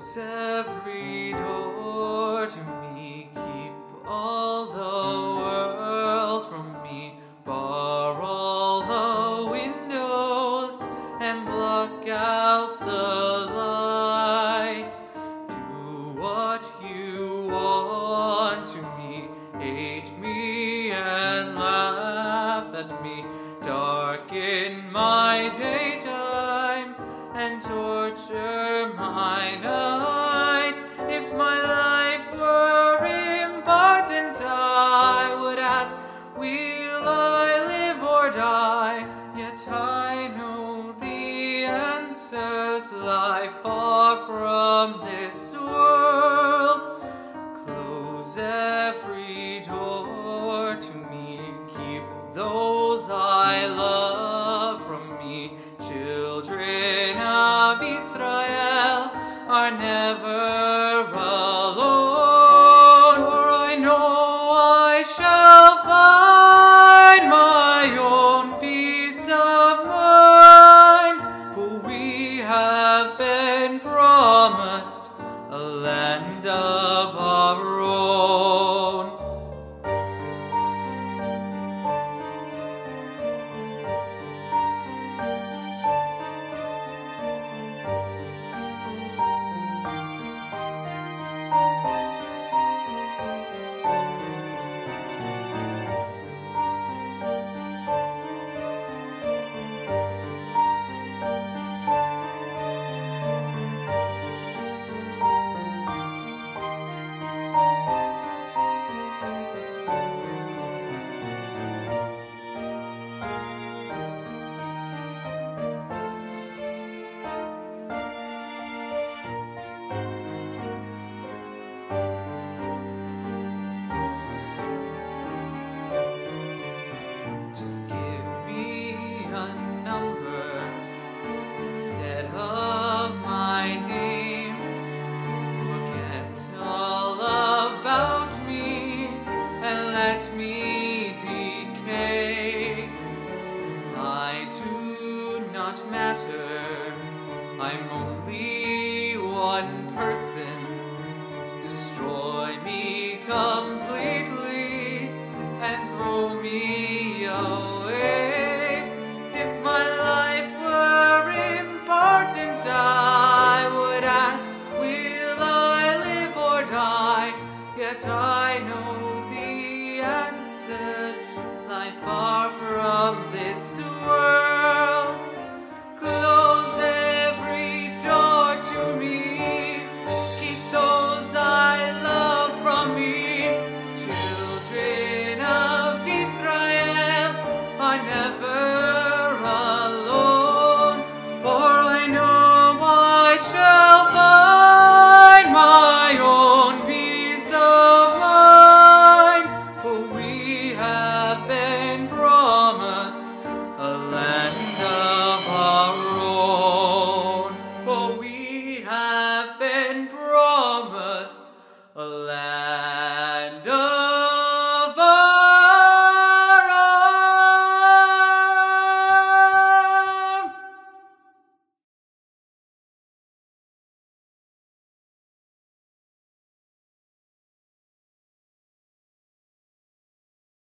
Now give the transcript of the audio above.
Close every door to me, keep all the world from me, bar all the windows, and block out the light. Do what you want to me, hate me and laugh at me, darken my daytime and torture my Will I live or die? Yet I know the answers lie far from this world. Close every door to me, keep those I love from me. Children of Israel are never been promised a land one person. Destroy me completely and throw me away. If my life were important, I would ask, Will I live or die? Yet I have been.